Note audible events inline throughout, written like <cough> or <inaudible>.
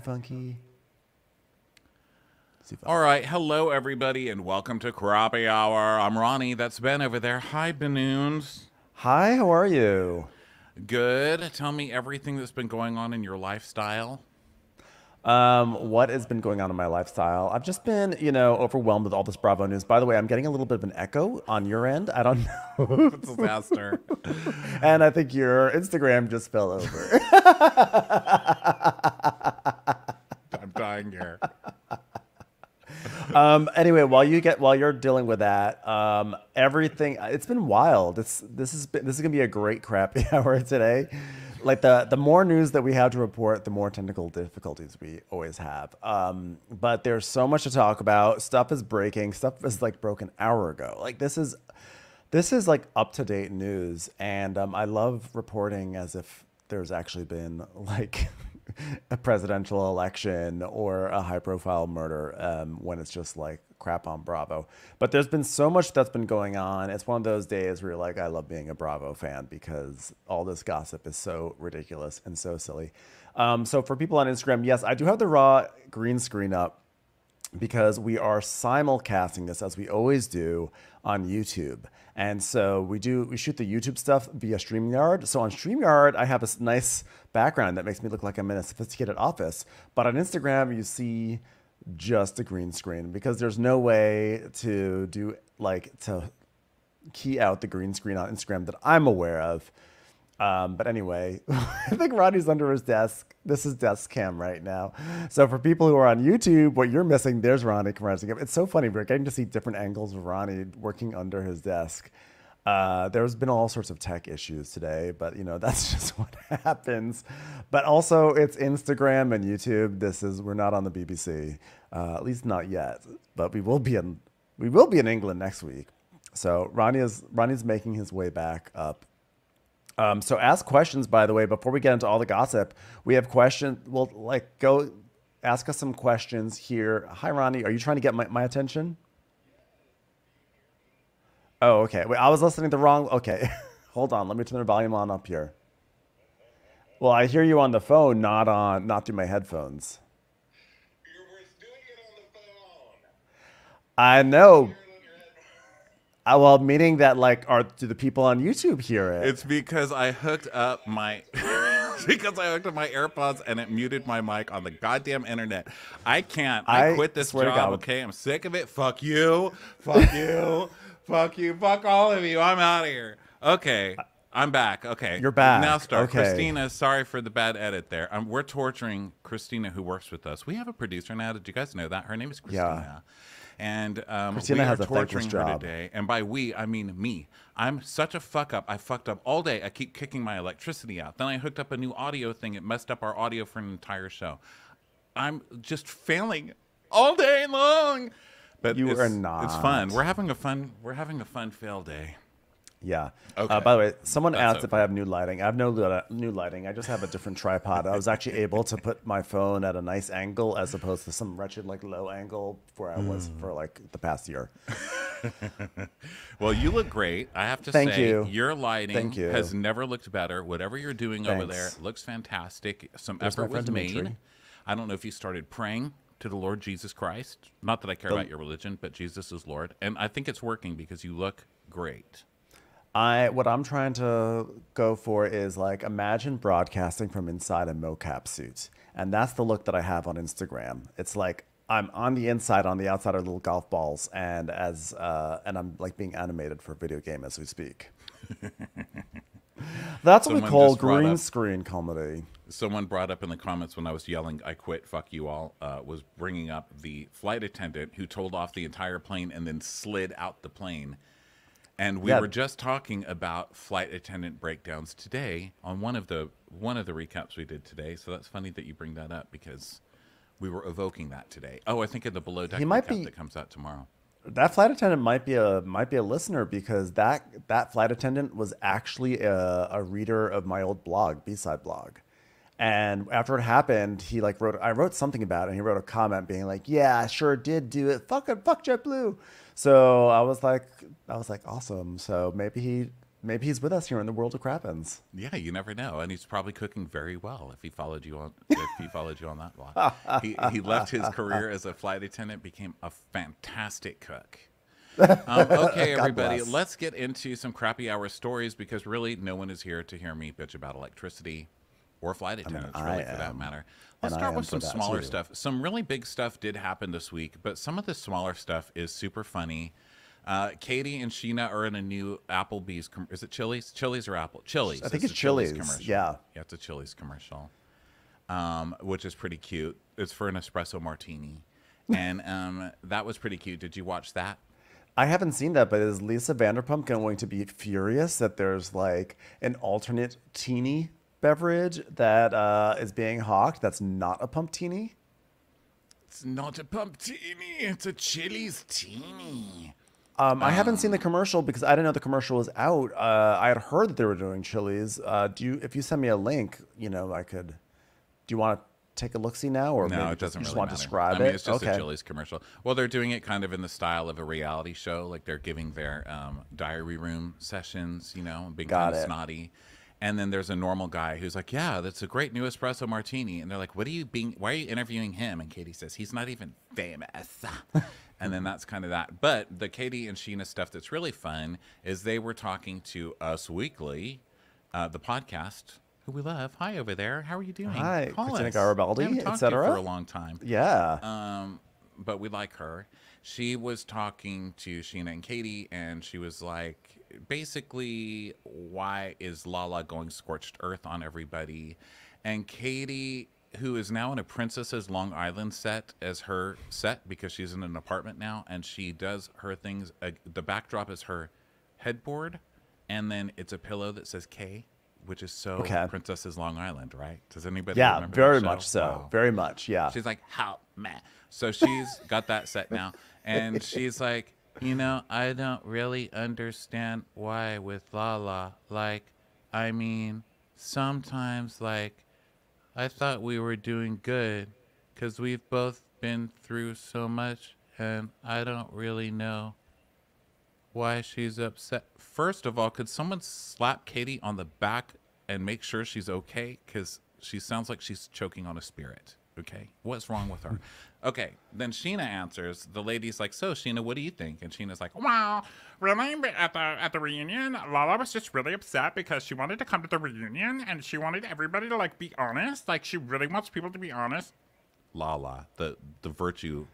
Funky. All right, hello everybody, and welcome to Crappy Hour. I'm Ronnie. That's Ben over there. Hi, Benoons. Hi, how are you? Good. Tell me everything that's been going on in your lifestyle. Um, what has been going on in my lifestyle? I've just been, you know, overwhelmed with all this Bravo news. By the way, I'm getting a little bit of an echo on your end. I don't <laughs> know. Disaster. and I think your Instagram just fell over. <laughs> <laughs> Um, anyway, while you get while you're dealing with that, um, everything it's been wild. It's this is this is gonna be a great crappy <laughs> hour today. Like the the more news that we have to report, the more technical difficulties we always have. Um, but there's so much to talk about. Stuff is breaking. Stuff is like broke an hour ago. Like this is this is like up to date news, and um, I love reporting as if there's actually been like <laughs> <laughs> a presidential election or a high profile murder um, when it's just like crap on Bravo. But there's been so much that's been going on. It's one of those days where you're like, I love being a Bravo fan because all this gossip is so ridiculous and so silly. Um, so for people on Instagram, yes, I do have the raw green screen up because we are simulcasting this as we always do on YouTube. And so we do we shoot the YouTube stuff via StreamYard. So on StreamYard, I have this nice background that makes me look like I'm in a sophisticated office. But on Instagram, you see just a green screen because there's no way to do like to key out the green screen on Instagram that I'm aware of. Um, but anyway, <laughs> I think Rodney's under his desk. This is desk cam right now. So for people who are on YouTube, what you're missing, there's Ronnie. It's so funny. We're getting to see different angles of Ronnie working under his desk. Uh, there's been all sorts of tech issues today, but you know <laughs> that's just what happens. But also, it's Instagram and YouTube. This is we're not on the BBC, uh, at least not yet. But we will be in we will be in England next week. So Ronnie is Ronnie's making his way back up um, so ask questions, by the way, before we get into all the gossip. We have questions. Well, like go ask us some questions here. Hi, Ronnie. Are you trying to get my, my attention? Oh, okay. Wait, I was listening to the wrong. Okay. <laughs> Hold on. Let me turn the volume on up here. Well, I hear you on the phone, not on, not through my headphones. You're worth doing it on the phone. I know. Uh, well, meaning that like, are do the people on YouTube hear it? It's because I hooked up my <laughs> because I hooked up my AirPods and it muted my mic on the goddamn internet. I can't. I, I quit this job. Okay, I'm sick of it. Fuck you. Fuck you. Fuck you. Fuck all of you. I'm out of here. Okay. I'm back. Okay. You're back. Now start. Okay. Christina, sorry for the bad edit there. Um, we're torturing Christina, who works with us. We have a producer now. Did you guys know that? Her name is Christina. Yeah. And um, Christina we has are a torturing her job. today. And by we, I mean me. I'm such a fuck up. I fucked up all day. I keep kicking my electricity out. Then I hooked up a new audio thing. It messed up our audio for an entire show. I'm just failing all day long. But You are not. It's fun. We're having a fun. We're having a fun fail day. Yeah. Okay. Uh, by the way, someone That's asked if. I have new lighting. I have no li- new lighting. I just have a different tripod. I was actually able to put my phone at a nice angle as opposed to some wretched like low angle where I was Hmm. for like the past year. <laughs> Well, you look great. I have to Thank say, you. your lighting Thank you. has never looked better. Whatever you're doing over there looks fantastic. Some There's effort was made. I don't know if you started praying to the Lord Jesus Christ. Not that I care about your religion, but Jesus is Lord. And I think it's working because you look great. I what I'm trying to go for is like imagine broadcasting from inside a mocap suit. And that's the look that I have on Instagram. It's like I'm on the inside, on the outside are little golf balls, and as uh, and I'm like being animated for a video game as we speak. <laughs> That's what we call green screen comedy. Someone brought up in the comments when I was yelling, I quit, fuck you all, uh, was bringing up the flight attendant who told off the entire plane and then slid out the plane. And we Yeah. were just talking about flight attendant breakdowns today on one of the one of the recaps we did today. So that's funny that you bring that up because we were evoking that today. Oh, I think in the below deck He might recap be- that comes out tomorrow. That flight attendant might be a might be a listener because that that flight attendant was actually a, a reader of my old blog, B side blog. And after it happened, he like wrote I wrote something about it and he wrote a comment being like, Yeah, I sure did do it. Fuck it, fuck JetBlue. So I was like I was like, awesome. So maybe he Maybe he's with us here in the world of Crappens. Yeah, you never know, and he's probably cooking very well if he followed you on if he followed you on that blog. he he left his career as a flight attendant, became a fantastic cook. Um, <laughs> okay, everybody, bless. let's get into some crappy hour stories because really, no one is here to hear me bitch about electricity or flight attendants, I really, for that matter. Let's start with some smaller too. stuff. Some really big stuff did happen this week, but some of the smaller stuff is super funny. Uh, Katie and Scheana are in a new Applebee's. Com- is it Chili's? Chili's or Apple? Chili's. I think It's it's Chili's Chili's, commercial. yeah. Yeah, it's a Chili's commercial, um, which is pretty cute. It's for an espresso martini, <laughs> and um, that was pretty cute. Did you watch that? I haven't seen that, but is Lisa Vanderpump going to be furious that there's like an alternate teeny beverage that uh, is being hawked that's not a pumptini? It's not a pumptini. It's a Chili's teeny. Um, I haven't seen the commercial because I didn't know the commercial was out. Uh, I had heard that they were doing chilies. Uh, do you? If you send me a link, you know, I could. Do you want to take a look see now, or No, it doesn't you just want matter. to describe I mean, it? it's just okay. a Chili's commercial. Well, they're doing it kind of in the style of a reality show. Like they're giving their um, diary room sessions, you know, being Got kind of it. snotty. And then there's a normal guy who's like, "Yeah, that's a great new espresso martini." And they're like, "What are you being? Why are you interviewing him?" And Katie says, "He's not even famous." <laughs> and then that's kind of that. But the Katie and Scheana stuff that's really fun is they were talking to Us Weekly, uh, the podcast. Who we love. Hi over there. How are you doing? Hi, Call Christina us. Garibaldi, Haven't et to you for a long time Yeah. um, but we like her. She was talking to Scheana and Katie, and she was like, basically, why is Lala going scorched earth on everybody? And Katie, who is now in a Princesses Long Island set as her set because she's in an apartment now, and she does her things. Uh, the backdrop is her headboard, and then it's a pillow that says K. Which is so Okay. Princesses Long Island, right? Does anybody yeah, very much so. Wow. Very much. Yeah. She's like, how man. So she's got that set now. <laughs> And she's like, you know, I don't really understand why with Lala. Like, I mean, sometimes, like, I thought we were doing good because we've both been through so much, and I don't really know why she's upset. First of all, could someone slap Katie on the back and make sure she's okay? Because she sounds like she's choking on a spirit. Okay, what's wrong with her? Okay, then Scheana answers. The lady's like, "So, Scheana, what do you think?" And Scheana's like, Well, really, at the at the reunion, Lala was just really upset because she wanted to come to the reunion and she wanted everybody to like be honest. Like she really wants people to be honest. "Lala, the the virtue,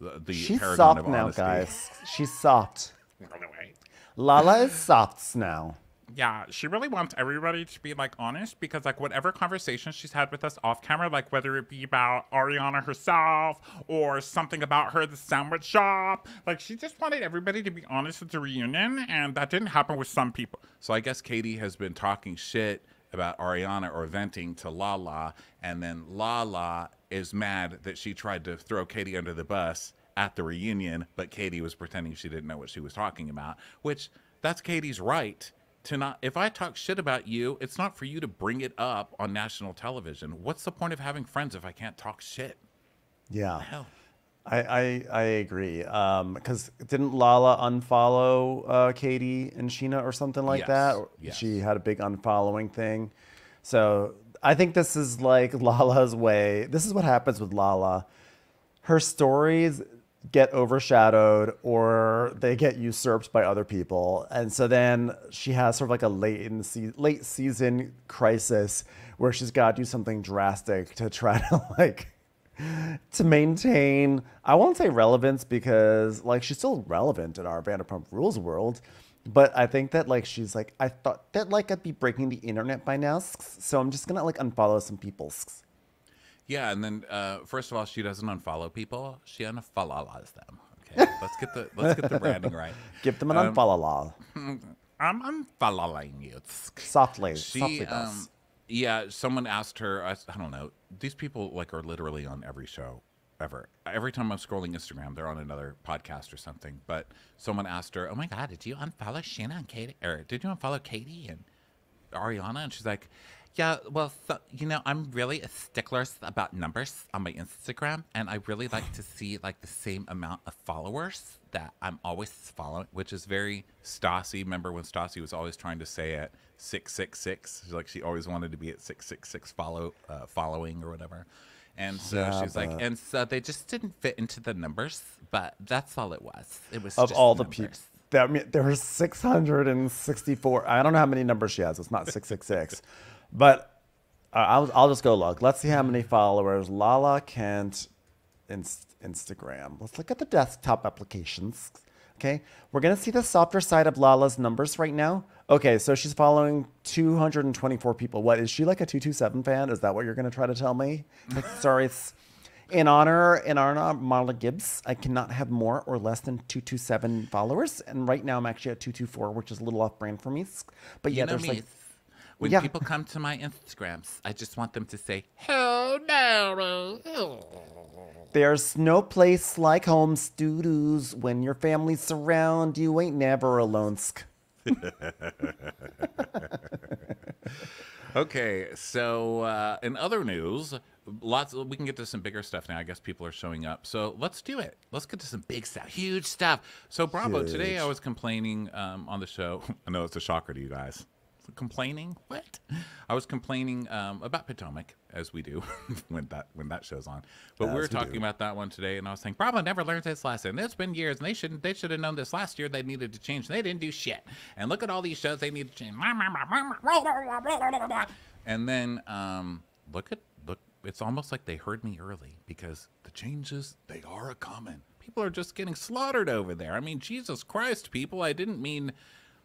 the, the She's paragon soft of now, honesty." guys. She's soft. By the way. Lala is soft now. Yeah, she really wants everybody to be like honest because like whatever conversation she's had with us off camera, like whether it be about Ariana herself or something about her the sandwich shop, like she just wanted everybody to be honest at the reunion, and that didn't happen with some people. So I guess Katie has been talking shit about Ariana or venting to Lala, and then Lala is mad that she tried to throw Katie under the bus at the reunion, but Katie was pretending she didn't know what she was talking about, which that's Katie's right to not if I talk shit about you, it's not for you to bring it up on national television. What's the point of having friends if I can't talk shit? Yeah. Hell. I, I, I agree. Because didn't Lala unfollow uh, Katie and Scheana or something like Yes, that? yes. She had a big unfollowing thing. So I think this is like <laughs> Lala's way. This is what happens with Lala. Her stories get overshadowed or they get usurped by other people. And so then she has sort of like a late in se- late season crisis where she's got to do something drastic to try to <laughs> like to maintain I won't say relevance because like she's still relevant in our Vanderpump Rules world, but I think that like she's like I thought that like I'd be breaking the internet by now, so I'm just gonna like unfollow some people. Yeah, and then uh, first of all, she doesn't unfollow people; she unfollows them. Okay, <laughs> let's get the let's get the branding right. Give them an Um, unfollow <laughs> I'm Unfollowing you. softly, She, softly, um, yeah, someone asked her. I, I don't know. These people like are literally on every show ever. Every time I'm scrolling Instagram, they're on another podcast or something. But someone asked her, "Oh my God, did you unfollow Scheana and Katie? Or did you unfollow Katie and Ariana?" And she's like, Yeah, well, so, you know, I'm really a stickler about numbers on my Instagram, and I really like to see like the same amount of followers that I'm always following, which is very Stassi. Remember when Stassi was always trying to say at six six six? Like she always wanted to be at six six six follow uh, following or whatever. And so Yeah, she's like, and so they just didn't fit into the numbers, but that's all it was. It was of all the people. There, I mean, there were 664. I don't know how many numbers she has. It's not 666. But uh, I'll, I'll just go look. Let's see how many followers Lala Kent inst- Instagram. Let's look at the desktop applications. Okay. We're going to see the softer side of Lala's numbers right now. Okay. So she's following 224 people. What is she like a 227 fan? Is that what you're going to try to tell me? <laughs> Sorry. It's, in honor, in honor of Marla Gibbs, I cannot have more or less than 227 followers. And right now I'm actually at 224, which is a little off brand for me. But yeah, you know there's me. like, when Yeah. people come to my Instagrams, I just want them to say, "Oh no!" there's no place like home studios when your family's surround you ain't never alone. Okay, so uh, in other news, lots. We can get to some bigger stuff now. I guess people are showing up, so let's do it. Let's get to some big stuff, huge stuff. So Bravo. Today I was complaining um, on the show. <laughs> I know it's a shocker to you guys. Complaining? What? I was complaining um, about Potomac, as we do <laughs> when that when that show's on. But we As were talking do. about that one today, and I was saying Bravo never learned its lesson. It's been years, and they shouldn't. They should have known this last year. They needed to change. They didn't do shit. And look at all these shows they need to change. And then um, look at look. It's almost like they heard me early because the changes they are a coming. People are just getting slaughtered over there. I mean, Jesus Christ, people! I didn't mean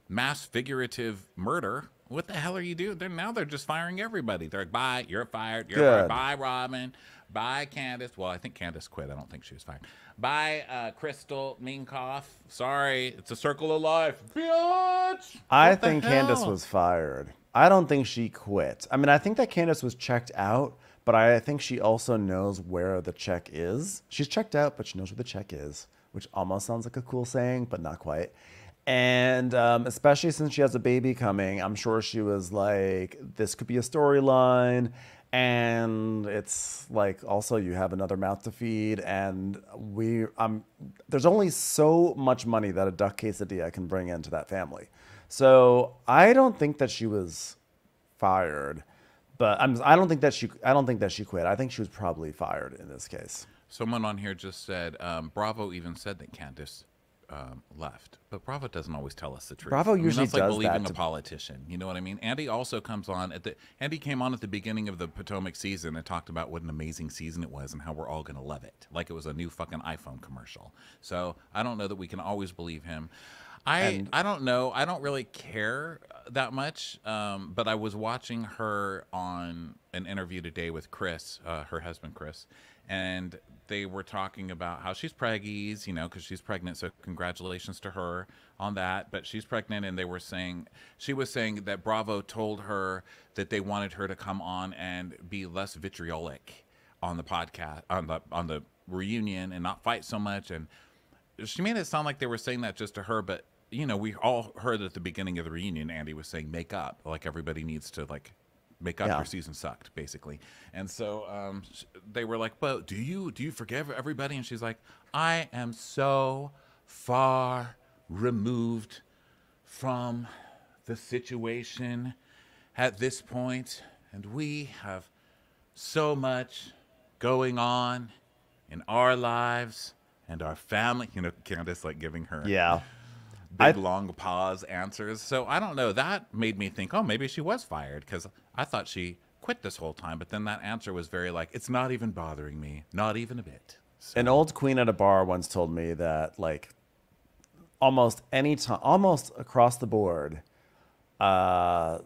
mass figurative murder. What the hell are you doing? They're now they're just firing everybody. They're like, bye, you're fired. You're fired. Bye, Robin. Bye, Candace. Well, I think Candace quit. I don't think she was fired. Bye, uh, Crystal Minkoff. Sorry, it's a circle of life, bitch. I What think Candace was fired. I don't think she quit. I mean, I think that Candace was checked out, but I think she also knows where the check is. She's checked out, but she knows where the check is, which almost sounds like a cool saying, but not quite. And um, especially since she has a baby coming, I'm sure she was like, this could be a storyline. And it's like also you have another mouth to feed, and we um there's only so much money that a duck quesadilla can bring into that family. So I don't think that she was fired, but I'm I don't think that she I don't think that she quit. I think she was probably fired in this case. Someone on here just said um, Bravo even said that Candace um, left, but Bravo doesn't always tell us the truth. Bravo I mean, usually that's like does believing that a politician. You know what I mean? Andy also comes on at the Andy came on at the beginning of the Potomac season and talked about what an amazing season it was and how we're all going to love it, like it was a new fucking iPhone commercial. So I don't know that we can always believe him. I I don't know. I don't really care that much. Um, but I was watching her on an interview today with Chris, uh, her husband Chris, and they were talking about how she's preggies, you know, because she's pregnant. So congratulations to her on that. But she's pregnant, and they were saying she was saying that Bravo told her that they wanted her to come on and be less vitriolic on the podcast on the on the reunion and not fight so much and she made it sound like they were saying that just to her, but you know, we all heard at the beginning of the reunion, Andy was saying make up, like everybody needs to like make up Yeah. your season sucked, basically. And so um, they were like, "But do you do you forgive everybody?" And she's like, "I am so far removed from the situation at this point, and we have so much going on in our lives and our family. You know, Candace like giving her Yeah. Big I- long pause answers. So I don't know. That made me think, oh, maybe she was fired because I thought she quit this whole time. But then that answer was very like, it's not even bothering me, not even a bit. So, An old queen at a bar once told me that like almost any time, almost across the board, uh,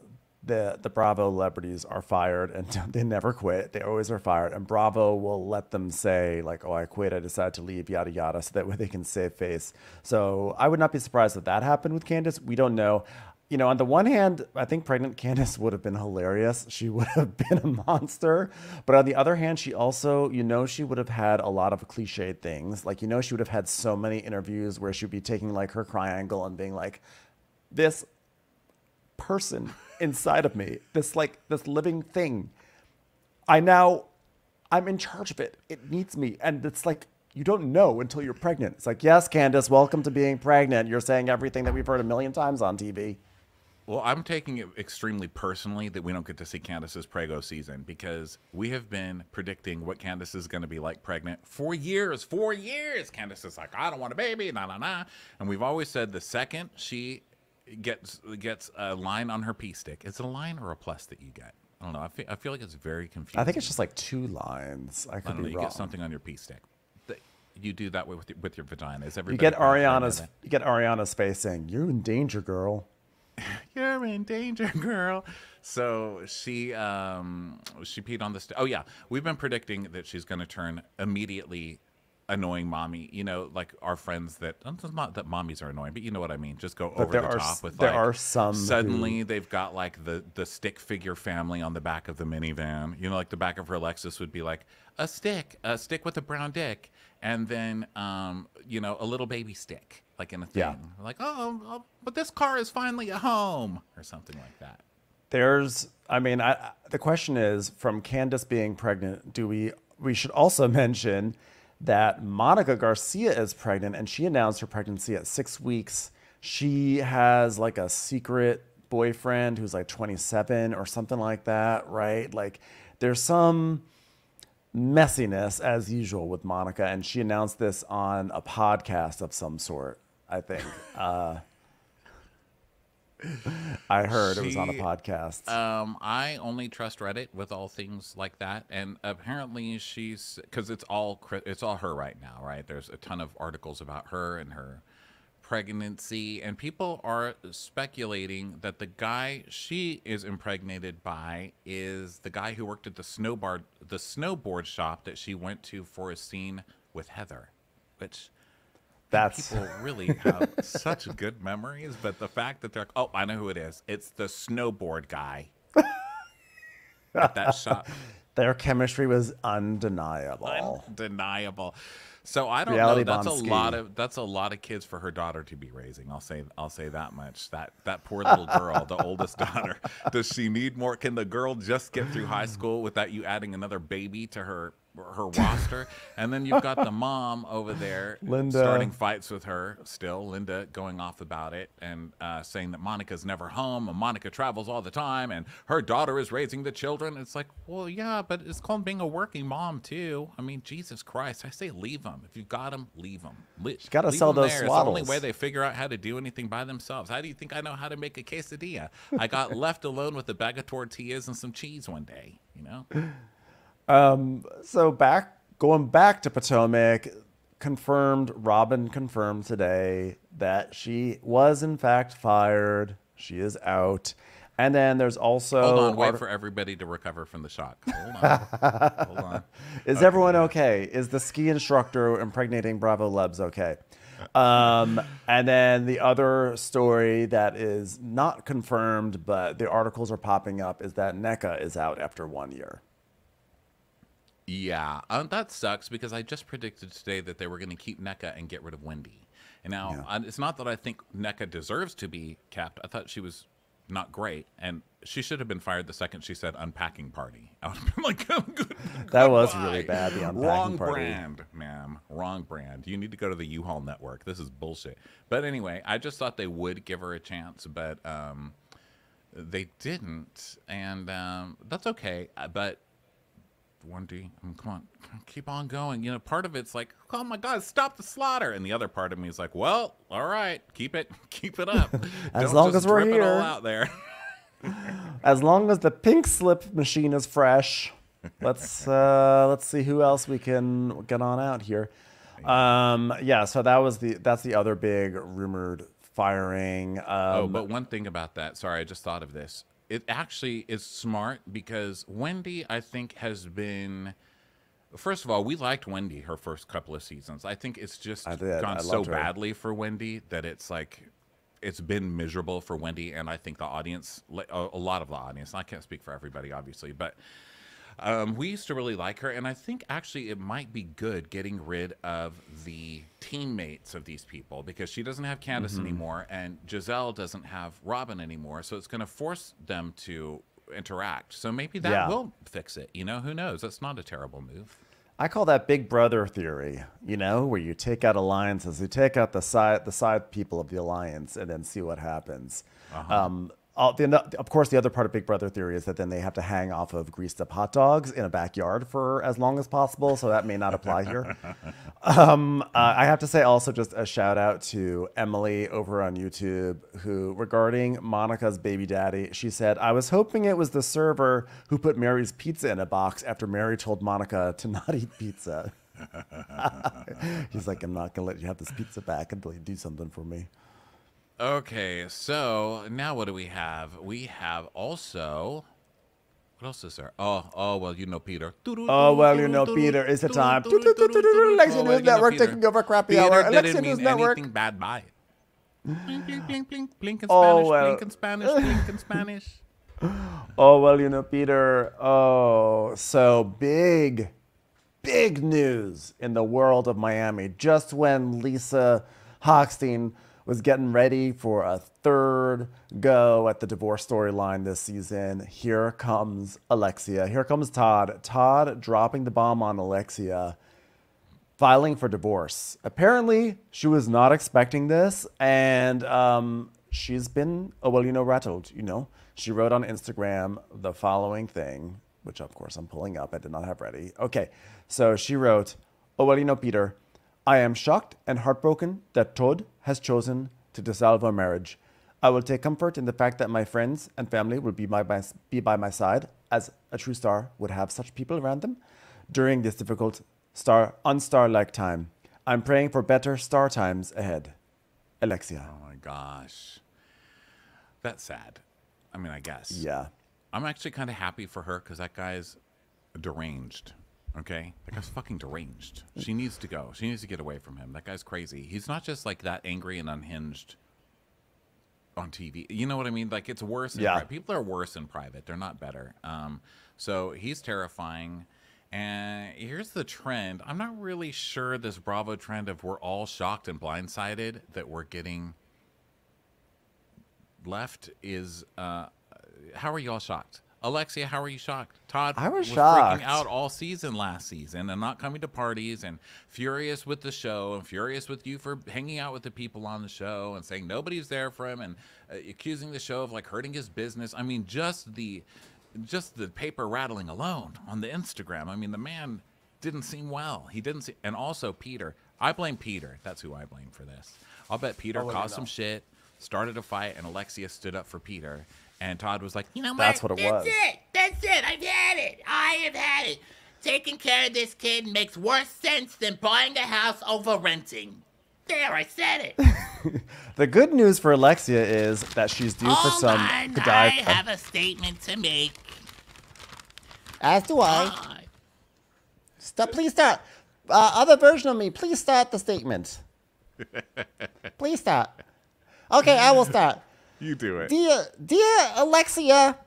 the the Bravo celebrities are fired and <laughs> they never quit. They always are fired, and Bravo will let them say like, "Oh, I quit. I decided to leave." Yada yada, so that way they can save face. So I would not be surprised if that happened with Candace. We don't know. You know, on the one hand, I think pregnant Candace would have been hilarious. She would <laughs> have been a monster. But on the other hand, she also, you know, she would have had a lot of cliched things. Like, you know, she would have had so many interviews where she'd be taking like her triangle and being like, this person inside of me. This like this living thing. I now I'm in charge of it. It needs me. And it's like you don't know until you're pregnant. It's like, yes, Candace, welcome to being pregnant. You're saying everything that we've heard a million times on TV. Well, I'm taking it extremely personally that we don't get to see Candace's Prego season because we have been predicting what Candace is going to be like pregnant for years. For years. Candace is like, I don't want a baby, nah, nah, nah. And we've always said the second she gets gets a line on her pee stick, is it a line or a plus that you get? I don't know. I feel, I feel like it's very confusing. I think it's just like two lines. I I could know. be You wrong. get something on your pee stick. You do that way with your, with your vagina. Is You everybody get Ariana's you get Ariana's face saying, You're in danger, girl. <laughs> you're in danger, girl. So she um she peed on the st- oh yeah we've been predicting that she's going to turn immediately annoying mommy you know like our friends that not that mommies are annoying but you know what I mean just go over there the are top with there like are some who- suddenly they've got like the the stick figure family on the back of the minivan you know like the back of her Lexus would be like a stick a stick with a brown dick and then um you know a little baby stick like in a thing Yeah. like oh, oh but this car is finally a home or something like that There's, I mean, I- the question is from Candace being pregnant, do we, we should also <laughs> mention that Monica Garcia is pregnant and she announced her pregnancy at six weeks. She has like a secret boyfriend who's like 27 or something like that, right? Like there's some messiness as usual with Monica. And she announced this on a podcast of some sort, I think. <laughs> Uh, <laughs> I heard it was on a podcast. Um, I only trust Reddit with all things like that, and apparently she's because it's all it's all her right now, right? There's a ton of articles about her and her pregnancy, and people are speculating that the guy she is impregnated by is the guy who worked at the snowboard the snowboard shop that she went to for a scene with Heather, which That's people really have such good memories, but the fact that they're like, oh, I know who it is. It's the snowboard guy at that shop. <laughs> their chemistry was undeniable. Undeniable. So I don't Reality know. That's a lot of that's a lot of kids for her daughter to be raising. I'll say I'll say that much. That that poor little girl, the <laughs> oldest daughter. Does she need more? Can the girl just get through high school without you adding another baby to her her roster? And then you've got the mom over there <laughs> Linda. starting fights with her still. Linda going off about it and uh, saying that Monica's never home and Monica travels all the time and her daughter is raising the children. It's like, well, yeah, but it's called being a working mom too. I mean, Jesus Christ, I say leave them. If you've got them, leave them. Le- gotta leave sell 'em those there. It's the only way they figure out how to do anything by themselves. How do you think I know how to make a quesadilla? I got left alone with a bag of tortillas and some cheese one day. You know. <laughs> So back going back to Potomac, confirmed. Robin confirmed today that she was in fact fired. She is out. And then there's also Hold on, wait for everybody to recover from the shock. <laughs> Hold on. Hold on. Is everyone okay? Is the ski instructor impregnating Bravo Lebs okay? Um, and then the other story that is not confirmed, but the articles are popping up, is that Nneka is out after one year. Yeah, um, that sucks because I just predicted today that they were going to keep Nneka and get rid of Wendy. And now Yeah. I, it's not that I think Nneka deserves to be kept. I thought she was not great, and she should have been fired the second she said unpacking party. <laughs> I would have been like, oh, good, That was really bad, the unpacking Wrong party. brand, ma'am. Wrong brand. You need to go to the U-Haul network. This is bullshit. But anyway, I just thought they would give her a chance, but um, they didn't, and um, that's okay. Uh, But Wendy, I mean, come on, keep on going. You know, part of it's like, oh my God, stop the slaughter, and the other part of me is like, well, all right, keep it, <laughs> keep it up. <laughs> As Don't long as we're drip it all here. out there. <laughs> As long as the pink slip machine is fresh, let's uh, let's see who else we can get on out here. Um, yeah, so that was the that's the other big rumored firing. Um, Oh, but one thing about that, sorry, I just thought of this. It actually is smart because Wendy, I think, has been. First of all, we liked Wendy her first couple of seasons. I think it's just gone so her. badly for Wendy that it's like it's been miserable for Wendy, and I think the audience, a a lot of the audience. I can't speak for everybody, obviously, but Um, we used to really like her, and I think actually it might be good getting rid of the teammates of these people because she doesn't have Candace Mm-hmm. anymore, and Gizelle doesn't have Robin anymore. So it's going to force them to interact. So maybe that Yeah. will fix it. You know, who knows? That's not a terrible move. I call that Big Brother theory. You know, where you take out alliances, you take out the side the side people of the alliance, and then see what happens. Um, the, of course, the other part of Big Brother theory is that then they have to hang off of greased up hot dogs in a backyard for as long as possible. So that may not apply here. <laughs> Um, uh, I have to say also just a shout out to Emily over on YouTube who regarding Monica's baby daddy, she said, I was hoping it was the server who put Mary's pizza in a box after Mary told Monica to not eat pizza. <laughs> <laughs> He's like, I'm not gonna let you have this pizza back until you do something for me. Okay, so now what do we have? We have also. What else is there? Oh, oh well, you know Peter. Oh well, you know, Peter, it's a time. Oh, Lexi News Network taking over crappy hour. Alexa News Network. anything bad by it. Blink, blink, blink, blink, blink in Oh, Spanish, well. blink in Spanish, blink in Spanish. <laughs> Oh, well, you know, Peter. Oh, so big, big news in the world of Miami. Just when Lisa Hochstein was getting ready for a third go at the divorce storyline this season, here comes Alexia. Here comes Todd. Todd dropping the bomb on Alexia filing for divorce. Apparently, she was not expecting this, and um, she's been, oh, well, you know, rattled. You know, she wrote on Instagram the following thing, which of course I'm pulling up. I did not have ready. Okay, so she wrote, oh, well, you know, Peter, I am shocked and heartbroken that Todd has chosen to dissolve our marriage. I will take comfort in the fact that my friends and family will be by my, be by my side, as a true star would have such people around them during this difficult star unstar-like time. I'm praying for better star times ahead. Alexia. Oh my gosh, that's sad. I mean, I guess. Yeah. I'm actually kind of happy for her because that guy's deranged. Okay, that guy's fucking deranged. She needs to go. She needs to get away from him. That guy's crazy. He's not just like that angry and unhinged on TV. You know what I mean? Like it's worse. In Yeah. pri- People are worse in private. They're not better. Um, so he's terrifying. And here's the trend. I'm not really sure this Bravo trend of we're all shocked and blindsided that we're getting left is. Uh, how are you all shocked? Alexia, how are you shocked? Todd I was freaking shocked. out all season last season and not coming to parties and furious with the show and furious with you for hanging out with the people on the show and saying nobody's there for him and uh, accusing the show of like hurting his business. I mean, just the just the paper rattling alone on the Instagram. I mean, the man didn't seem well. He didn't see, and also Peter. I blame Peter. That's who I blame for this. I'll bet Peter well, you caused some shit, started a fight, and Alexia stood up for Peter. And Todd was like, You know what? That's what it That's was. That's it. That's it. I've had it. I have had it. Taking care of this kid makes worse sense than buying a house over renting. There, I said it. <laughs> The good news for Alexia is that she's due for Hold some on, I have a statement to make. As do I. Uh, Stop, please start. Uh, other version of me, please start the statement. <laughs> please start. Okay, I will start. "You do it." Dear, dear Alexia,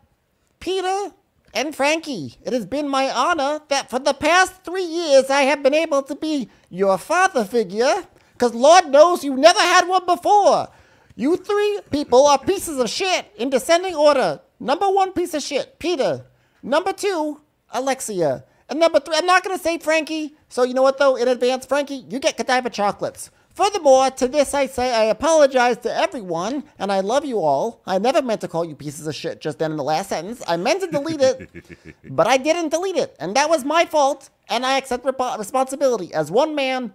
Peter, and Frankie, it has been my honor that for the past three years I have been able to be your father figure, because Lord knows you never had one before. You three people are pieces of shit in descending order. Number one piece of shit, Peter. Number two, Alexia. And number three, I'm not going to say Frankie. So you know what, though? In advance, Frankie, you get Godiva chocolates. Furthermore, to this I say I apologize to everyone, and I love you all. I never meant to call you pieces of shit just then in the last sentence. I meant to delete it, <laughs> but I didn't delete it, and that was my fault, and I accept repo- responsibility as one man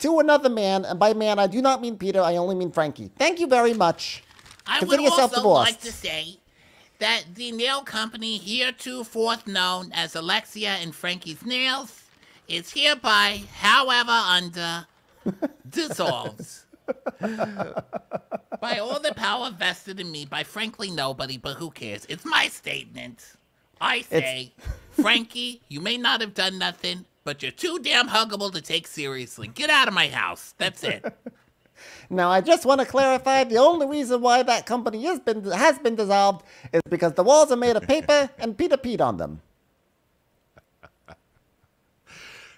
to another man, and by man I do not mean Peter, I only mean Frankie. Thank you very much. I Consider would yourself also divorced. like to say that the nail company heretofore known as Alexia and Frankie's Nails is hereby, however, under dissolves. by all the power vested in me by frankly nobody, but who cares? It's my statement. I say, Frankie, you may not have done nothing, but you're too damn huggable to take seriously. Get out of my house. That's it. <laughs> Now, I just want to clarify the only reason why that company has been has been dissolved is because the walls are made of paper and Peter peed on them.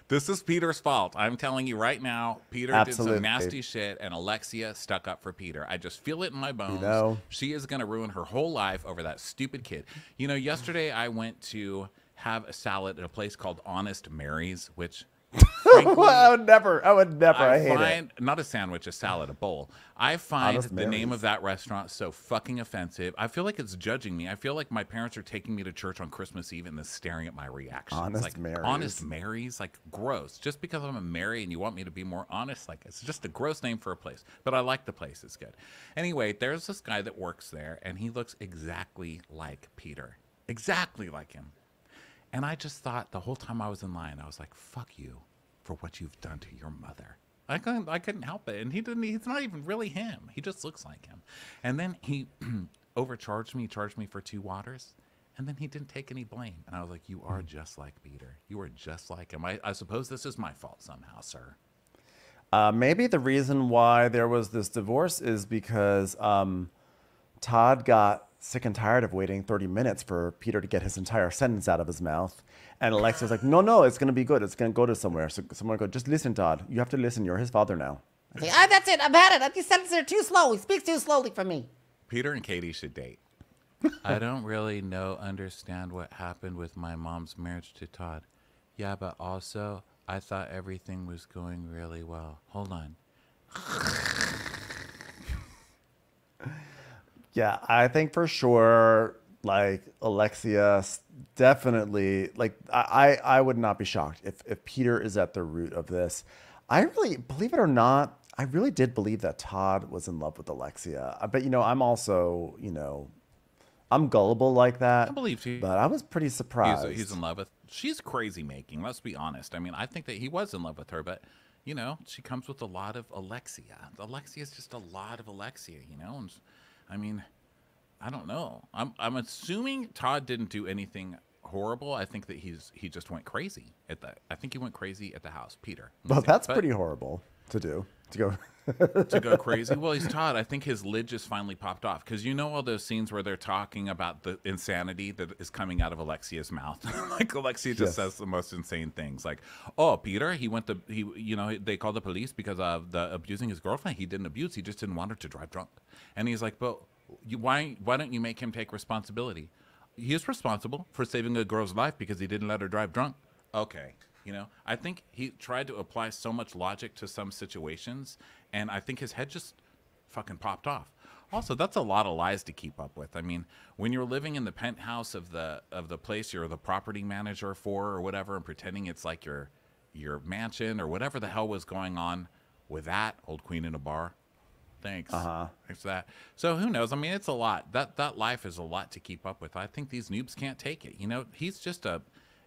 This is Peter's fault. I'm telling you right now, Peter did some nasty shit, and Alexia stuck up for Peter. I just feel it in my bones. know? She is going to ruin her whole life over that stupid kid. You know, yesterday I went to have a salad at a place called Honest Mary's, which. Frankly, <laughs> I would never. I would never. I, I, hate it. not a sandwich, a salad, a bowl. I find the name of that restaurant so fucking offensive. I feel like it's judging me. I feel like my parents are taking me to church on Christmas Eve and then staring at my reaction. Honest like, Mary's. Honest Mary's, like gross. Just because I'm a Mary and you want me to be more honest, like it's just a gross name for a place. But I like the place. It's good. Anyway, there's this guy that works there, and he looks exactly like Peter. Exactly like him. And I just thought the whole time I was in line, I was like, "Fuck you for what you've done to your mother." I couldn't, I couldn't help it, and he didn't. He's not even really him. He just looks like him. And then he <clears throat> overcharged me, charged me for two waters, and then he didn't take any blame. And I was like, "You are just like Peter. You are just like him." I, I suppose this is my fault somehow, sir. Uh, maybe the reason why there was this divorce is because um, Todd got sick and tired of waiting 30 minutes for Peter to get his entire sentence out of his mouth. And Alexia was like, no, no, it's going to be good. It's going to go to somewhere. So someone go, just listen, Todd. You have to listen. You're his father now. Say, ah, that's it. I've had it. These sentences are too slow. He speaks too slowly for me. Peter and Katie should date. <laughs> I don't really know, understand what happened with my mom's marriage to Todd. Yeah, but also, I thought everything was going really well. Hold on. <laughs> Yeah, I think for sure, like Alexia, definitely, like I, I would not be shocked if if Peter is at the root of this. I really, believe it or not, I really did believe that Todd was in love with Alexia. Uh, But you know, I'm also, you know, I'm gullible like that. I believe he- but I was pretty surprised. He's, he's in love with. She's crazy making. Let's be honest. I mean, I think that he was in love with her, but you know, she comes with a lot of Alexia. Alexia is just a lot of Alexia. You know, and I mean, I don't know. I'm I'm assuming Todd didn't do anything horrible. I think that he's he just went crazy at the. I think he went crazy at the house, Peter. well, that's But- pretty horrible to do. To go. <laughs> to go crazy. Well, he's Todd. I think his lid just finally popped off because you know all those scenes where they're talking about the insanity that is coming out of Alexia's mouth. <laughs> like Alexia just Yes. says the most insane things, like, "Oh, Peter, he went to he, you know, they called the police because of the abusing his girlfriend. He didn't abuse. He just didn't want her to drive drunk." And he's like, "But you, why why don't you make him take responsibility? He is responsible for saving a girl's life because he didn't let her drive drunk." Okay. You know, I think he tried to apply so much logic to some situations, and I think his head just fucking popped off. Also, that's a lot of lies to keep up with. I mean, when you're living in the penthouse of the of the place you're the property manager for or whatever, and pretending it's like your your mansion or whatever the hell was going on with that old queen in a bar. Thanks. Uh-huh. Thanks for that. So who knows? I mean, it's a lot. That that life is a lot to keep up with. I think these noobs can't take it. You know, he's just a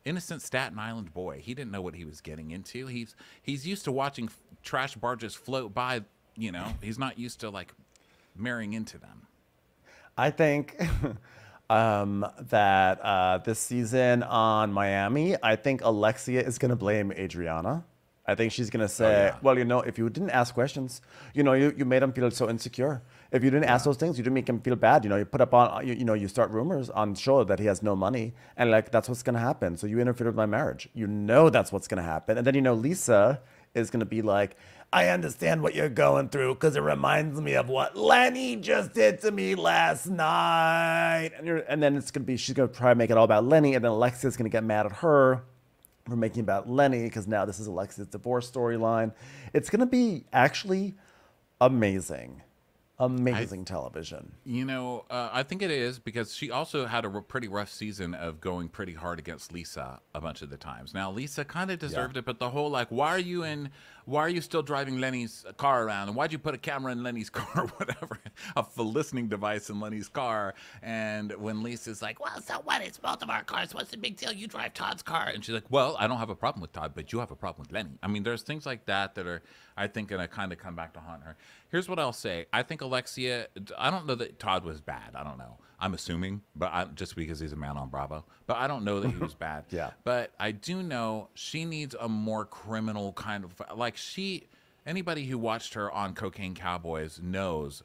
innocent Staten Island boy. He didn't know what he was getting into. He's he's used to watching trash barges float by. You know, he's not used to like marrying into them. I think <laughs> um, that uh, this season on Miami, I think Alexia is going to blame Adriana. I think she's going to say, yeah. well, you know, if you didn't ask questions, you know, you, you made him feel so insecure. If you didn't ask those things, you didn't make him feel bad. You know, you put up on, you, you know, you start rumors on show that he has no money. And like, that's what's going to happen. So you interfered with my marriage. You know, that's what's going to happen. And then, you know, Lisa is going to be like, I understand what you're going through because it reminds me of what Lenny just did to me last night. And, and then it's going to be, she's going to try to make it all about Lenny. And then Alexia's going to get mad at her for making about Lenny because now this is Alexia's divorce storyline. It's going to be actually amazing. Amazing television. You know, uh, I think it is because she also had a pretty rough season of going pretty hard against Lisa a bunch of the times. Now, Lisa kind of deserved it, but the whole like, why are you in? Why are you still driving Lenny's car around? And why'd you put a camera in Lenny's <laughs> car, or whatever, a listening device in Lenny's car? And when Lisa's like, well, so what? It's both of our cars. What's the big deal? You drive Todd's car. and she's like, well, I don't have a problem with Todd, but you have a problem with Lenny. I mean, there's things like that that are, I think, gonna kind of come back to haunt her. Here's what I'll say. I think Alexia. I don't know that Todd was bad. I don't know. I'm assuming, but I, just because he's a man on Bravo. But I don't know that he was <laughs> bad. Yeah. But I do know she needs a more criminal kind of like she. Anybody who watched her on Cocaine Cowboys knows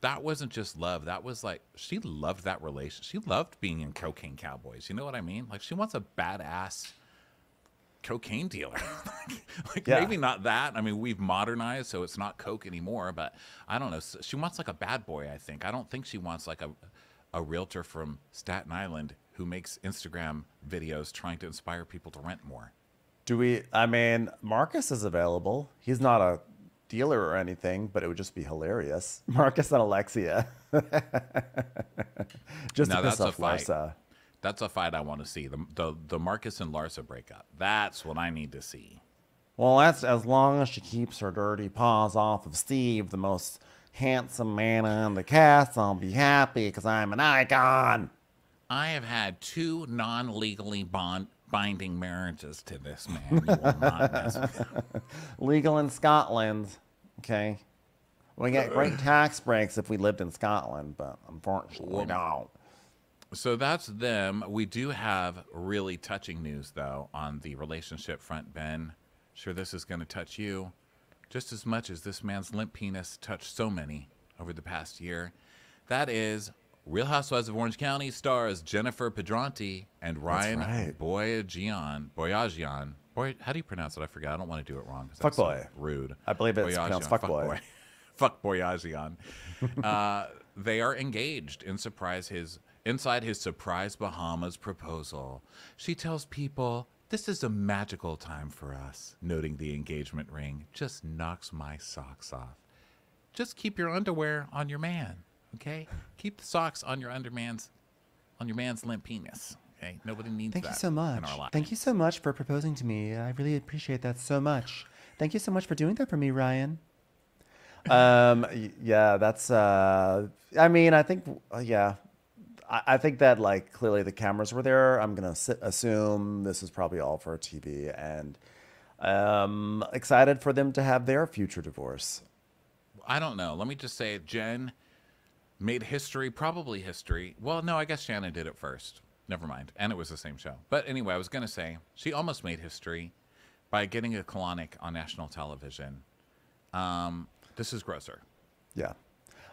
that wasn't just love. That was like she loved that relation. She loved being in Cocaine Cowboys. You know what I mean? Like she wants a badass cocaine dealer. <laughs> like Yeah. maybe not that. I mean, we've modernized, so it's not coke anymore. But I don't know. She wants like a bad boy. I think. I don't think she wants like a a realtor from Staten Island who makes Instagram videos trying to inspire people to rent more. Do we? I mean, Marcus is available. He's not a dealer or anything, but it would just be hilarious. <laughs> Marcus and Alexia. <laughs> just Now to piss that's a off fight. Larsa. That's a fight I want to see. The, the the Marcus and Larsa breakup. That's what I need to see. Well, that's as long as she keeps her dirty paws off of Steve, the most handsome man on the cast. I'll be happy because I'm an icon. I have had two non-legally bond binding marriages to this man. You will not mess with. <laughs> Legal in Scotland. Okay. We get great <sighs> tax breaks if we lived in Scotland, but unfortunately we don't. So that's them. We do have really touching news, though, on the relationship front, Ben. Sure, this is going to touch you just as much as this man's limp penis touched so many over the past year. That is Real Housewives of Orange County stars Jennifer Pedranti and Ryan right. Boyajian. Boyajian. Boy, how do you pronounce it? I forgot. I don't want to do it wrong. Fuck that's so boy. rude. I believe it's pronounced fuck boy. <laughs> Fuck Boyajian. <laughs> uh, they are engaged in surprise his inside his surprise Bahamas proposal. She tells people this is a magical time for us, noting the engagement ring just knocks my socks off. Just keep your underwear on your man, okay? Keep the socks on your underman's on your man's limp penis. Okay? Nobody needs Thank that you so in much. our lives. Thank you so much for proposing to me. I really appreciate that so much. Thank you so much for doing that for me, Ryan. <laughs> um, yeah, that's. Uh, I mean, I think. Uh, yeah, I, I think that like clearly the cameras were there. I'm gonna sit, assume this is probably all for TV, and um, excited for them to have their future divorce. I don't know. Let me just say, Jen made history, probably history. Well, no, I guess Shannon did it first. Never mind. And it was the same show. But anyway, I was going to say, she almost made history by getting a colonic on national television. Um, this is grosser. Yeah.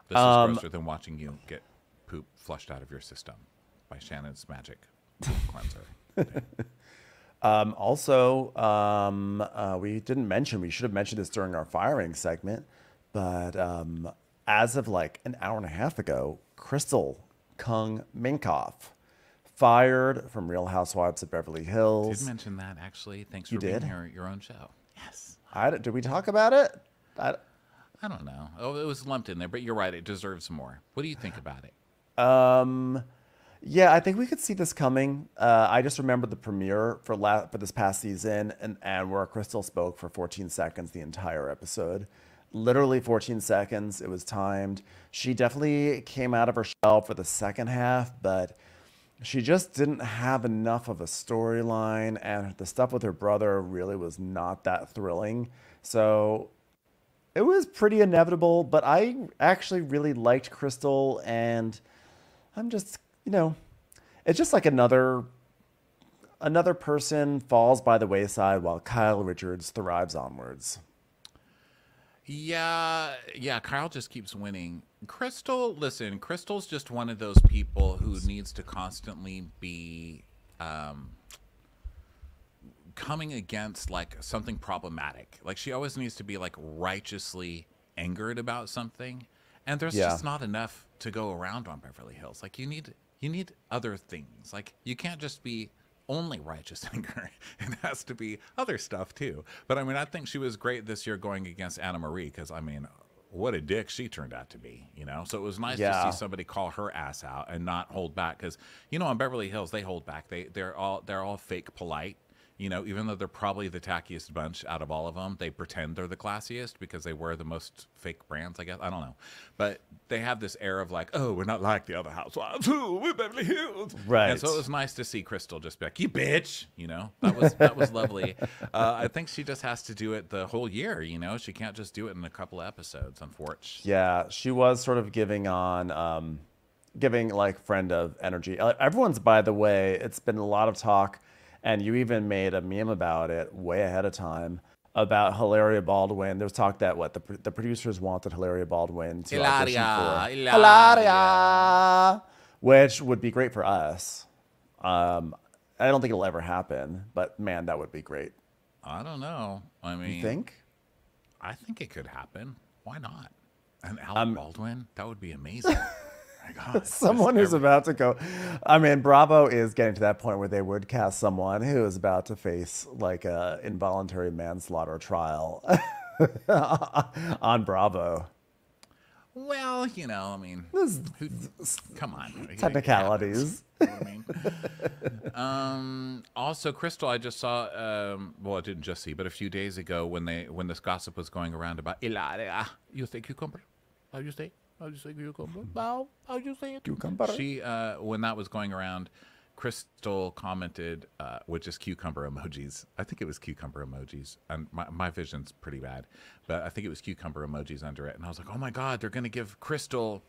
This Um, is grosser than watching you get poop flushed out of your system by Shannon's magic cleanser. <laughs> Um, also, um, uh, we didn't mention, we should have mentioned this during our firing segment, but um, as of like an hour and a half ago, Crystal Kung Minkoff fired from Real Housewives of Beverly Hills. did mention that, actually. Thanks You for being here at your own show. Yes. I, did we talk about it? I, I don't know. Oh, it was lumped in there, but you're right. It deserves more. What do you think about it? Um, yeah, I think we could see this coming. Uh, I just remember the premiere for la- for this past season, and, and where Crystal spoke for 14 seconds the entire episode, literally 14 seconds. It was timed. She definitely came out of her shell for the second half, but she just didn't have enough of a storyline, and the stuff with her brother really was not that thrilling. So it was pretty inevitable, but I actually really liked Crystal, and I'm just, you know, it's just like another another person falls by the wayside while Kyle Richards thrives onwards. Yeah, yeah. Kyle just keeps winning. Crystal, listen, Crystal's just one of those people who needs to constantly be um, coming against like something problematic. Like she always needs to be like righteously angered about something, and there's Yeah. just not enough to go around on Beverly Hills. Like you need you need other things. Like you can't just be only righteous <laughs> anger. It has to be other stuff too. But I mean, I think she was great this year going against Anna Marie because I mean, what a dick she turned out to be, you know? So it was nice Yeah. to see somebody call her ass out and not hold back because you know on Beverly Hills they hold back. They they're all they're all fake polite. You know, even though they're probably the tackiest bunch out of all of them, they pretend they're the classiest because they wear the most fake brands, I guess. I don't know. But they have this air of like, oh, we're not like the other housewives. Ooh, we're Beverly Hills. Right. And so it was nice to see Crystal just be like, you bitch. You know, that was that was lovely. <laughs> Uh, I think she just has to do it the whole year. You know, she can't just do it in a couple of episodes, unfortunately. Yeah, she was sort of giving on, um, giving like friend of energy. Uh, Everyone's, by the way, it's been a lot of talk, and you even made a meme about it way ahead of time about Hilaria Baldwin. There was talk that what the the producers wanted Hilaria Baldwin to audition for Hilaria. Hilaria, which would be great for us. Um, I don't think it'll ever happen, but man, that would be great. I don't know. I mean, You think? I think it could happen. Why not? And Alec Baldwin, that would be amazing. <laughs> God, <laughs> Someone who's about to go. I mean, Bravo is getting to that point where they would cast someone who is about to face like a involuntary manslaughter trial <laughs> on Bravo. Well, you know, I mean, This who, come on. it- it technicalities. you know I mean? <laughs> um, also, Crystal, I just saw. Um, well, I didn't just see, but a few days ago when they when this gossip was going around about Ilaria, you say cucumber? How do you say? How you say cucumber? Bow. How how you say it? Cucumber. She uh, when that was going around, Crystal commented, uh, which is cucumber emojis. I think it was cucumber emojis, and my my vision's pretty bad, but I think it was cucumber emojis under it. And I was like, oh my god, they're gonna give Crystal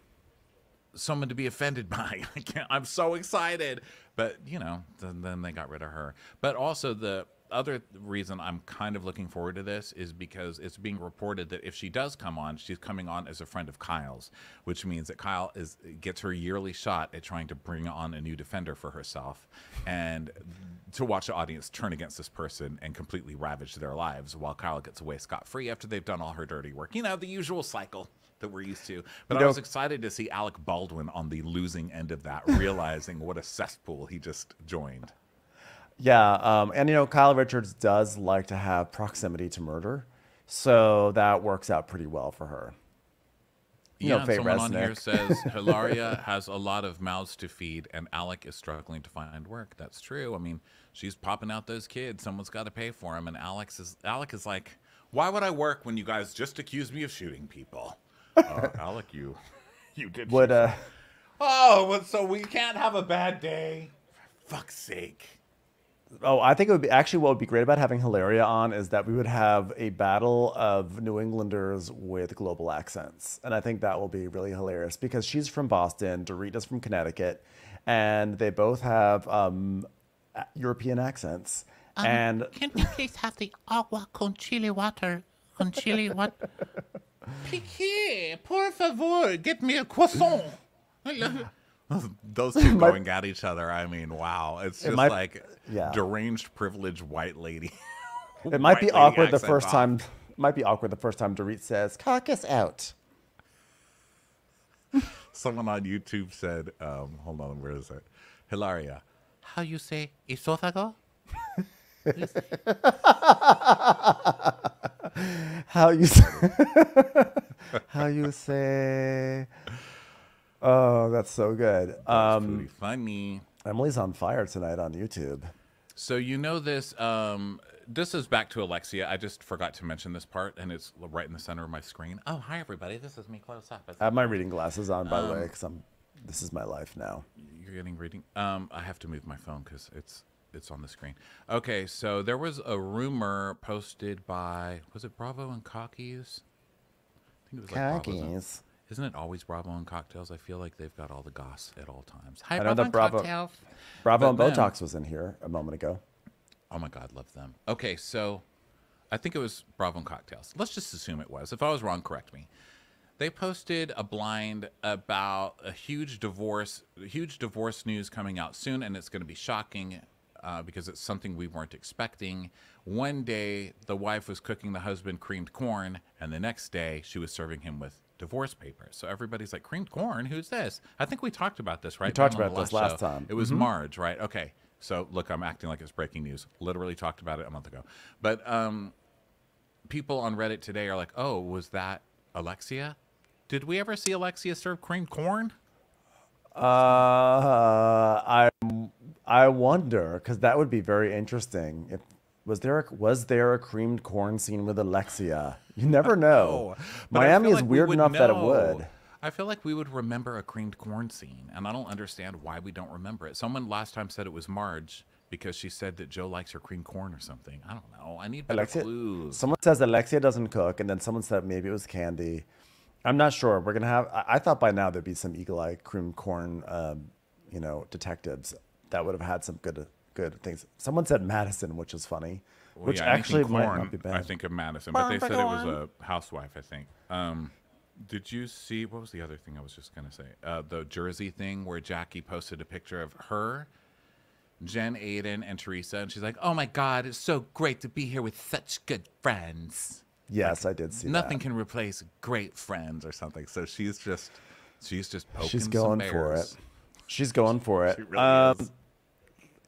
someone to be offended <laughs> by. I can't, I'm so excited. But, you know, then, then they got rid of her. But also, the other reason I'm kind of looking forward to this is because it's being reported that if she does come on, she's coming on as a friend of Kyle's, which means that Kyle is gets her yearly shot at trying to bring on a new defender for herself and to watch the audience turn against this person and completely ravage their lives while Kyle gets away scot free after they've done all her dirty work. You know, the usual cycle that we're used to. But You I know- was excited to see Alec Baldwin on the losing end of that, <laughs> realizing what a cesspool he just joined. Yeah, um, and you know, Kyle Richards does like to have proximity to murder, so that works out pretty well for her. You yeah, Faye someone on here says <laughs> Hilaria has a lot of mouths to feed, and Alec is struggling to find work. That's true. I mean, she's popping out those kids. Someone's got to pay for them, and Alex is Alec is like, why would I work when you guys just accused me of shooting people? <laughs> uh, Alec, you, you did. Would shoot uh, Oh, well, so we can't have a bad day. For fuck's sake. Oh, I think it would be actually what would be great about having Hilaria on is that we would have a battle of New Englanders with global accents, and I think that will be really hilarious because she's from Boston, Dorita's from Connecticut, and they both have um, European accents. Um, and Can we please have the agua con chili water? Con chili what? <laughs> Piqué, por favor, get me a croissant. I love it. <laughs> Those <laughs> two might- going at each other. I mean, wow. It's just might- like yeah. deranged, privileged white lady. <laughs> It might be White awkward the first off. time. Might be awkward the first time Dorit says Caucus out. Someone on YouTube said, um, hold on, where is it? Hilaria. How you say esophago? how you say, how you say. Oh, that's so good. Um, Pretty funny. Emily's on fire tonight on YouTube. So you know this. Um, this is back to Alexia. I just forgot to mention this part, and it's right in the center of my screen. Oh, hi everybody. This is me close up. I have my reading glasses on, by the Um, way, because I'm. This is my life now. You're getting reading. Um, I have to move my phone because it's it's on the screen. Okay, so there was a rumor posted by was it Bravo and Cockies? I think it was like Bravo's Cockies. Isn't it always Bravo and Cocktails? I feel like they've got all the goss at all times. Hi, I know Bravo that and Bravo- cocktails. Bravo But and then- Botox was in here a moment ago. Oh my God, love them. Okay, so I think it was Bravo and Cocktails. Let's just assume it was. If I was wrong, correct me. They posted a blind about a huge divorce, huge divorce news coming out soon, and it's going to be shocking uh, because it's something we weren't expecting. One day, the wife was cooking the husband creamed corn, and the next day, she was serving him with divorce papers. So everybody's like, "Creamed corn? Who's this?" I think we talked about this, right? We talked about the this last show. time. It was Marge, right? Okay. So look, I'm acting like it's breaking news. Literally talked about it a month ago. But um, people on Reddit today are like, "Oh, was that Alexia? Did we ever see Alexia serve creamed corn?" Uh, I I wonder because that would be very interesting. If was there a, was there a creamed corn scene with Alexia? You never <laughs> know. But Miami is like weird would enough that it would. I feel like we would remember a creamed corn scene, and I don't understand why we don't remember it. Someone last time said it was Marge because she said that Joe likes her creamed corn or something. I don't know. I need better Alexia, clues. someone says Alexia doesn't cook, and then someone said maybe it was Candy. I'm not sure. We're gonna have. I, I thought by now there'd be some eagle eye cream corn, um, you know, detectives that would have had some good good things. Someone said Madison, which is funny, Well, which yeah, actually anything might not be bad. I think of Madison, but they said it was a housewife. I think. Um, did you see what was the other thing I was just gonna say? Uh, the Jersey thing where Jackie posted a picture of her Jen, Aydin, and Teresa, and she's like, "Oh my God, it's so great to be here with such good friends. Yes, I did see Nothing that. can replace great friends or something." So she's just, she's just poking She's some going for it. She's going for it. She really Um, is.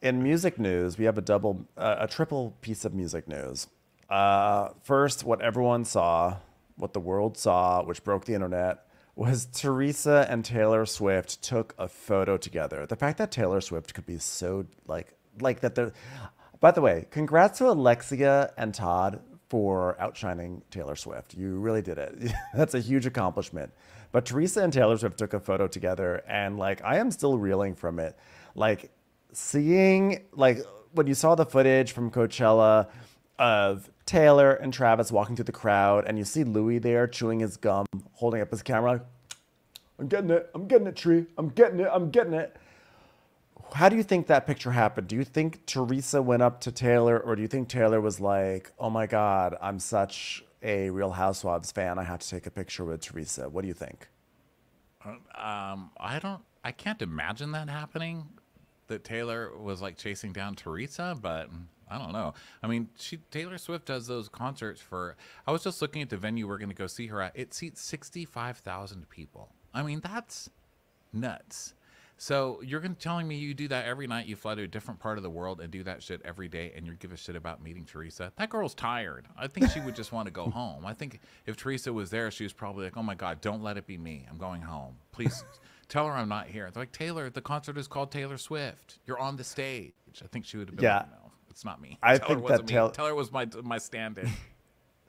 In music news, we have a double, uh, a triple piece of music news. Uh, first, what everyone saw, what the world saw, which broke the internet, was Teresa and Taylor Swift took a photo together. The fact that Taylor Swift could be so like, like that. They're, by the way, congrats to Alexia and Todd for outshining Taylor Swift. You really did it. <laughs> That's a huge accomplishment. But Teresa and Taylor Swift took a photo together, and like I am still reeling from it. Like seeing like when you saw the footage from Coachella of Taylor and Travis walking through the crowd, and you see Luis there chewing his gum, holding up his camera. I'm getting it. I'm getting it, Tree. I'm getting it. I'm getting it. How do you think that picture happened? Do you think Teresa went up to Taylor, or do you think Taylor was like, "Oh my God, I'm such a Real Housewives fan. I have to take a picture with Teresa." What do you think? Um, I don't, I can't imagine that happening. That Taylor was like chasing down Teresa, but I don't know. I mean, she Taylor Swift does those concerts for. I was just looking at the venue we're going to go see her at. It seats sixty five thousand people. I mean, that's nuts. So you're gonna telling me you do that every night? You fly to a different part of the world and do that shit every day, and you give a shit about meeting Teresa? That girl's tired. I think she would just want to go <laughs> home. I think if Teresa was there, she was probably like, "Oh my god, don't let it be me. I'm going home. Please tell her I'm not here." They're like, "Taylor, the concert is called Taylor Swift. You're on the stage." I think she would have been Yeah. like, "No, it's not me. I Tell her think it that me. Taylor- Taylor was my my stand-in." <laughs>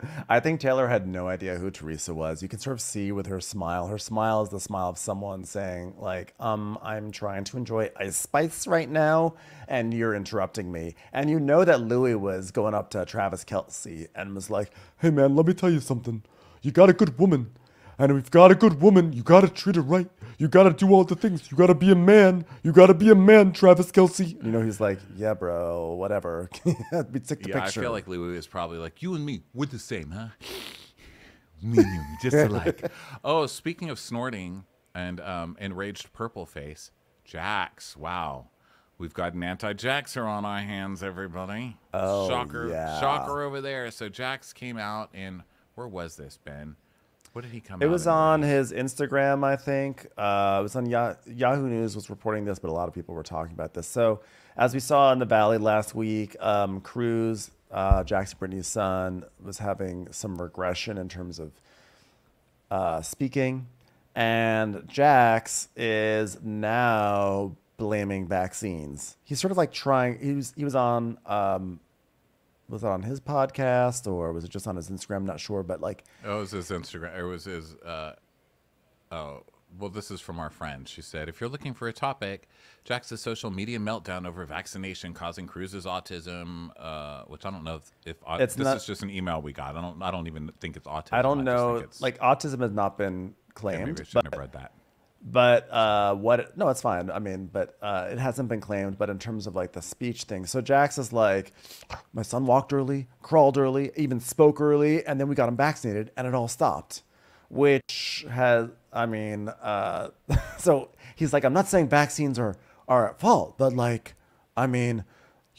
<laughs> I think Taylor had no idea who Teresa was. You can sort of see with her smile. Her smile is the smile of someone saying, like, um, I'm trying to enjoy Ice Spice right now, and you're interrupting me. And you know that Luis was going up to Travis Kelce and was like, Hey man, let me tell you something. You got a good woman. And if you've got a good woman, you gotta treat her right. You gotta do all the things. You gotta be a man. You gotta be a man, Travis Kelce. You know, he's like, Yeah, bro, whatever. we took the yeah, picture. I feel like Luis is probably like, "You and me, we're the same, huh?" me and you, just <laughs> alike. oh, speaking of snorting and um, enraged purple face, Jax. Wow, we've got an anti-Jaxer on our hands, everybody. Oh, shocker, yeah. shocker over there. So Jax came out in where was this, Ben? What did he come? It was on his Instagram, I think. Uh, it was on Yah- Yahoo News was reporting this, but a lot of people were talking about this. So, as we saw in the Valley last week, um, Cruz, uh, Jackson Brittany's son, was having some regression in terms of uh, speaking, and Jax is now blaming vaccines. He's sort of like trying. He was he was on. Um, was it on his podcast or was it just on his Instagram? Not sure, but like Oh, it was his Instagram. It was his. Uh, oh, well, this is from our friend. She said, if you're looking for a topic, Jack's a social media meltdown over vaccination causing Cruz's autism, uh, which I don't know if, if It's this not- is just an email we got. I don't. I don't even think it's autism. I don't just know. Like autism has not been yeah, claimed, maybe I shouldn't but have read that. But uh, what? No, it's fine. I mean, but uh, it hasn't been claimed. But in terms of like the speech thing, so Jax is like, my son walked early, crawled early, even spoke early, and then we got him vaccinated, and it all stopped. Which has, I mean, uh, <laughs> so he's like, I'm not saying vaccines are are at fault, but like, I mean.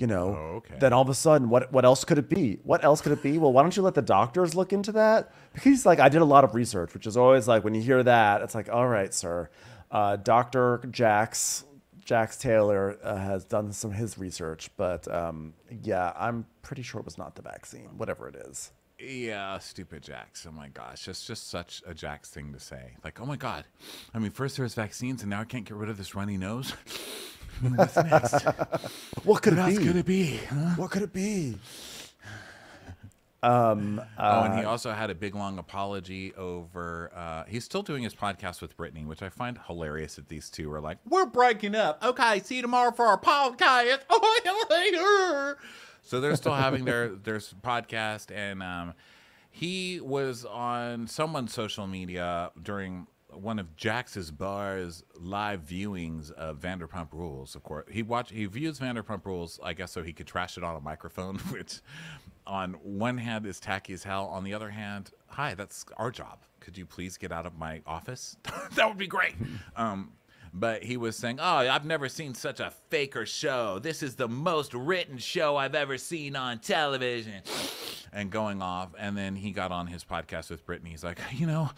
You know, Oh, okay. then all of a sudden, what what else could it be? What else could it be? Well, why don't you let the doctors look into that? Because he's like, I did a lot of research, which is always like when you hear that, it's like, all right, sir, uh, Doctor Jax Jax Taylor uh, has done some his research, but um, yeah, I'm pretty sure it was not the vaccine, whatever it is. Yeah, stupid Jax. Oh my gosh, it's just such a Jax thing to say. Like, oh my god. I mean, first there was vaccines, and now I can't get rid of this runny nose. <laughs> What's next? <laughs> What could what else it be? could it be? Huh? What could it be? <sighs> oh, and Uh, he also had a big long apology over. Uh, he's still doing his podcast with Brittany, which I find hilarious. That these two are like, "We're breaking up. Okay, see you tomorrow for our podcast." <laughs> so they're still having their <laughs> their podcast, and um, he was on someone's social media during one of Jax's bars live viewings of Vanderpump Rules. Of course, he watch he views Vanderpump Rules, I guess, so he could trash it on a microphone, <laughs> which on one hand is tacky as hell. On the other hand, hi, that's our job. Could you please get out of my office? <laughs> that would be great. Um, but he was saying, "Oh, I've never seen such a faker show. This is the most written show I've ever seen on television." <sighs> And going off, and then he got on his podcast with Brittany. He's like, you know,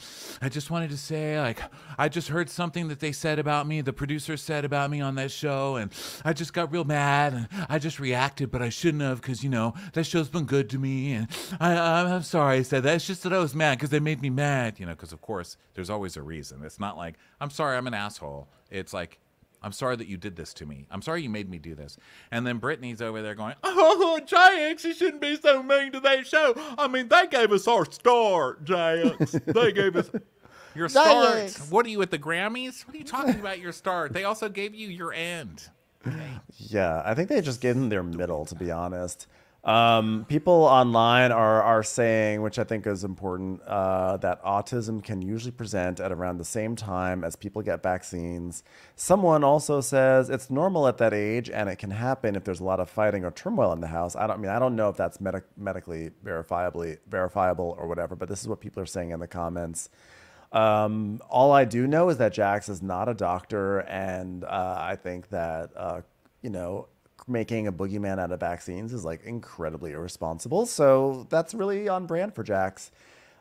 I just wanted to say, like, I just heard something that they said about me, the producer said about me on that show, and I just got real mad, and I just reacted, but I shouldn't have, because you know that show's been good to me, and I, I'm sorry I said that. It's just that I was mad because they made me mad, you know, because of course there's always a reason. It's not like I'm sorry I'm an asshole. It's like I'm sorry that you did this to me. I'm sorry you made me do this. And then Brittany's over there going, Oh, JX, you shouldn't be so mean to that show. I mean, they gave us our start, JX. They gave us <laughs> your start. JX. What are you at the Grammys? What are you talking about your start? They also gave you your end. Yeah, I think they just gave them their middle, to be honest. Um, people online are, are saying, which I think is important, uh, that autism can usually present at around the same time as people get vaccines. Someone also says it's normal at that age and it can happen if there's a lot of fighting or turmoil in the house. I don't I mean I don't know if that's medic- medically verifiably verifiable or whatever, but this is what people are saying in the comments. Um, all I do know is that Jax is not a doctor, and uh, I think that uh, you know making a boogeyman out of vaccines is like incredibly irresponsible. So that's really on brand for Jax.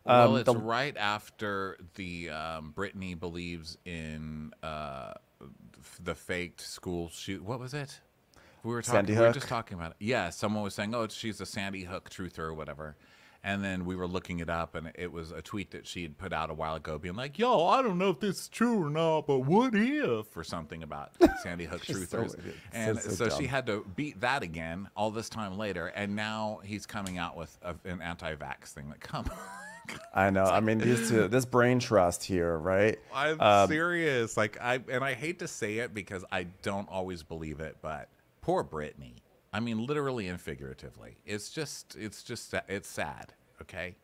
Well, Um, it's the- right after the um, Brittany believes in uh, the faked school shoot. What was it? We were talking. We were just talking about it. Yeah, someone was saying, "Oh, she's a Sandy Hook truther or whatever." And then we were looking it up, and it was a tweet that she had put out a while ago, being like, "Yo, I don't know if this is true or not, but what if?" or something about <laughs> Sandy Hook Just so- truthers. and so so, she had to beat that again all this time later, and now he's coming out with a, an anti-vax thing. Like, come on. <laughs> I know. I mean, these two, this brain trust here, right? I'm Um, serious. Like I and I hate to say it because I don't always believe it, but poor Brittany. I mean, literally and figuratively. It's just, it's just, it's sad. Okay.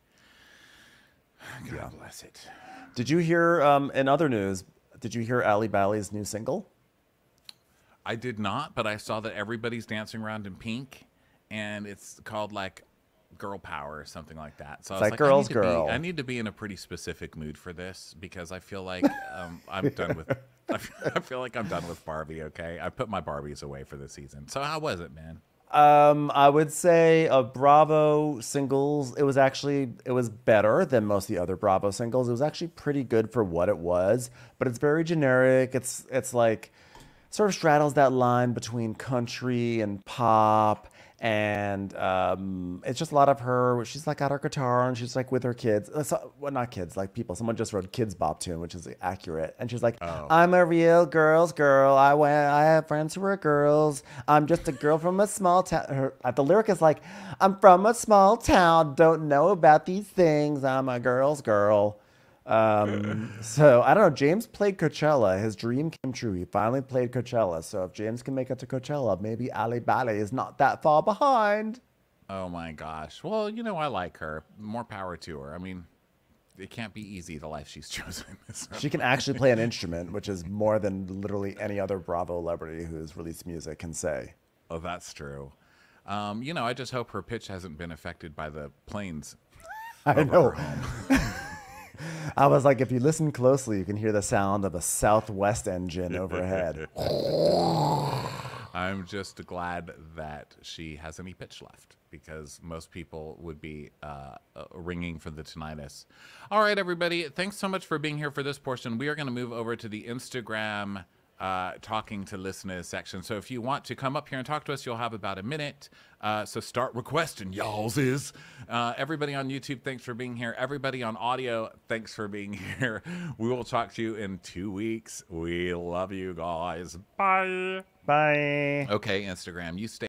<sighs> God bless it. Did you hear um, in other news? Did you hear Ali Bali's new single? I did not, but I saw that everybody's dancing around in pink, and it's called like girl power or something like that. So I was like I girls need to be- I need to be in a pretty specific mood for this because I feel like um, I'm done with. <laughs> <laughs> I feel, like I'm done with Barbie. Okay, I put my Barbies away for the season. So how was it, man? Um, I would say of Bravo singles, it was actually it was better than most of the other Bravo singles. It was actually pretty good for what it was, but it's very generic. It's it's like sort of straddles that line between country and pop, and um, it's just a lot of her. She's like got her guitar and she's like with her kids. Uh, so, well, not kids, like people. Someone just wrote "Kidz Bop" tune, which is accurate, and she's like, "I'm a real girl's girl. I went. I have friends who are girls. I'm just a girl from a small town." Uh, the lyric is like, "I'm from a small town. Don't know about these things. I'm a girl's girl." Um, so I don't know. James played Coachella. His dream came true. He finally played Coachella. So if James can make it to Coachella, maybe Ali Bali is not that far behind. Oh my gosh. Well, you know I like her. More power to her. I mean, it can't be easy the life she's <laughs> chosen. So- She can actually play an instrument, which is more than literally any other Bravo celebrity who's released music can say. Oh, that's true. Um, you know, I just hope her pitch hasn't been affected by the planes. <laughs> I know. <laughs> I was like, if you listen closely, you can hear the sound of a Southwest engine overhead. <laughs> I'm just glad that she has any pitch left because most people would be uh, uh, ringing for the tinnitus. All right, everybody. Thanks so much for being here for this portion. We are going to move over to the Instagram uh, talking to listeners section. So if you want to come up here and talk to us, you'll have about a minute. Uh, so start requesting, y'all's is. Uh, everybody on YouTube, thanks for being here. Everybody on audio, thanks for being <laughs> here. We will talk to you in two weeks. We love you guys. Bye. Bye. Okay, Instagram, you stay.